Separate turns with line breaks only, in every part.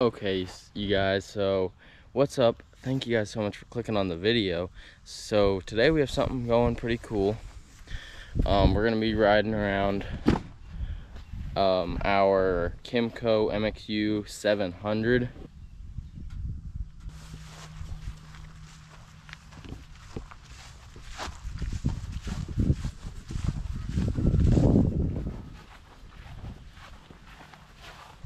Okay, you guys, so what's up? Thank you guys so much for clicking on the video. So today we have something going pretty cool. Um, we're gonna be riding around um, our KYMCO MXU 700.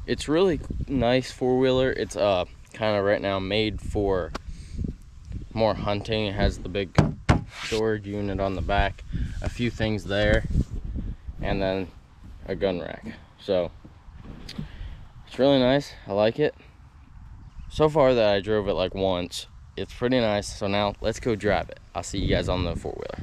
It's really nice four-wheeler. It's uh kind of right now made for more hunting. It has the big storage unit on the back a few things there and then a gun rack. So it's really nice. I like it. So far that i drove it like once. It's pretty nice. So now let's go drive it. I'll see you guys on the four-wheeler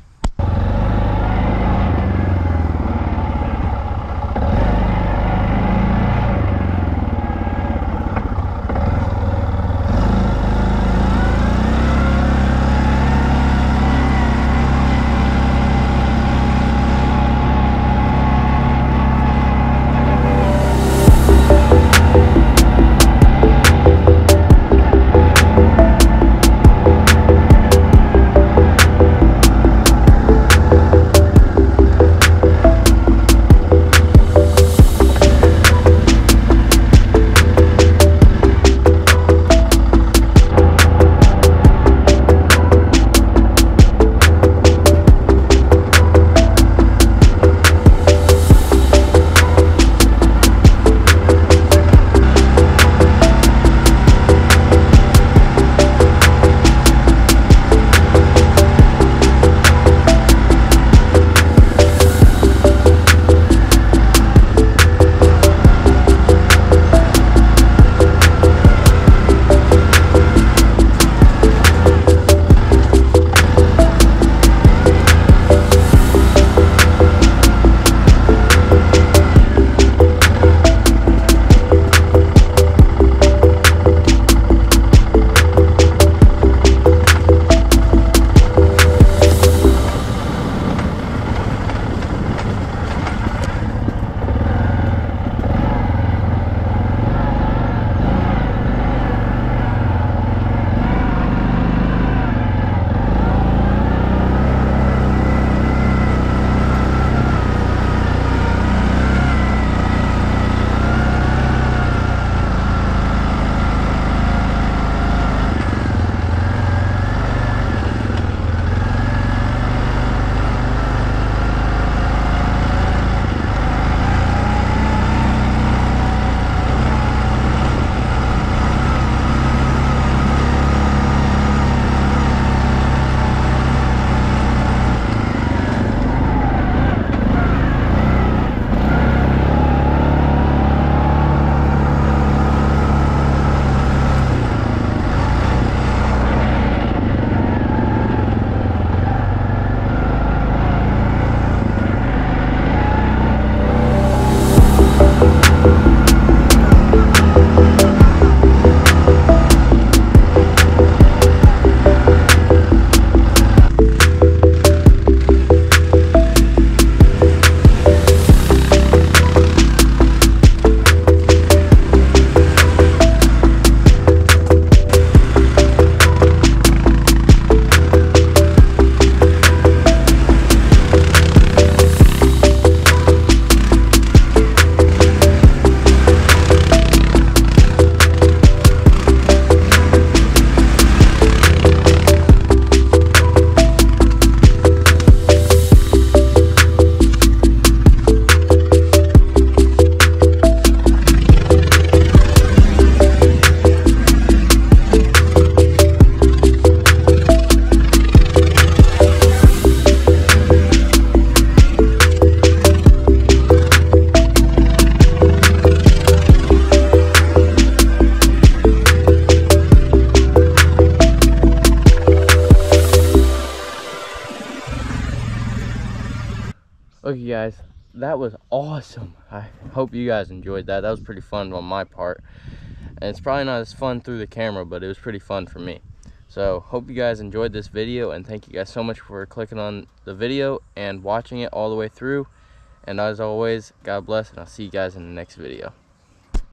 Okay guys, that was awesome. I hope you guys enjoyed that. That was pretty fun on my part. And it's probably not as fun through the camera, but it was pretty fun for me. So hope you guys enjoyed this video and thank you guys so much for clicking on the video and watching it all the way through. And as always, God bless and I'll see you guys in the next video.